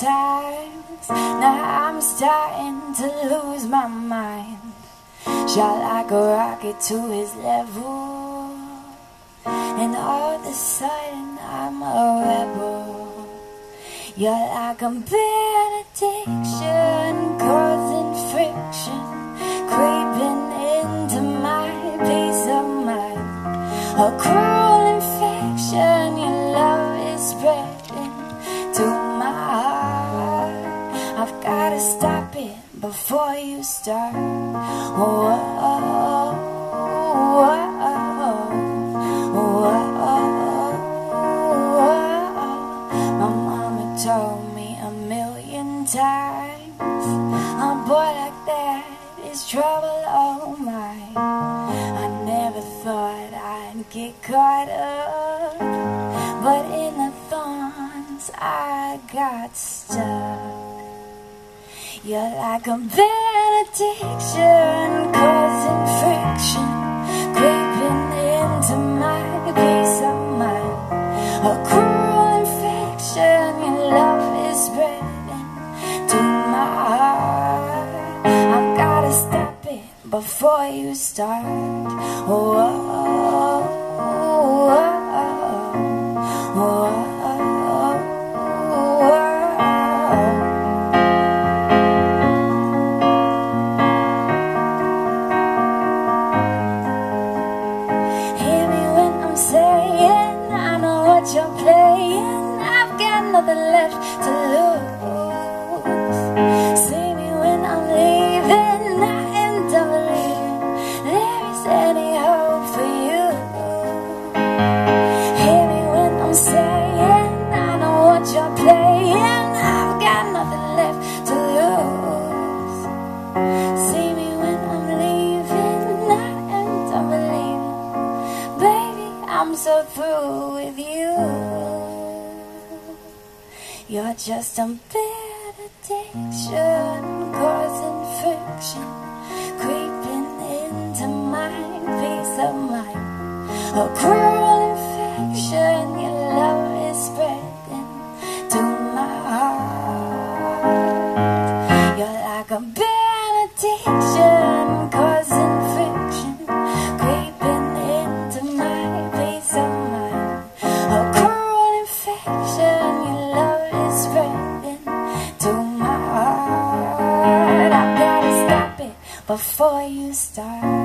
times. Now I'm starting to lose my mind. Shot like a rocket to his level. And all of a sudden I'm a rebel. You're like a benediction, causing friction, creeping into my peace of mind. A Stop it before you start. Whoa, whoa, whoa. My mama told me a million times a boy like that is trouble, oh my. I never thought I'd get caught up, but in the thorns I got stuck. You're like a benediction, causing friction, creeping into my peace of mind. A cruel infection, your love is spreading to my heart. I've gotta stop it before you start. Whoa, nothing left to lose. See me when I'm leaving. I up leaving. There is any hope for you. Hear me when I'm saying I know what you're playing. I've got nothing left to lose. See me when I'm leaving. I up leaving. Baby, I'm so through with you. You're just a bad addiction, causing friction, creeping into my peace of mind. A cruel infection, your love is spreading to my heart. You're like a bad addiction. before you start.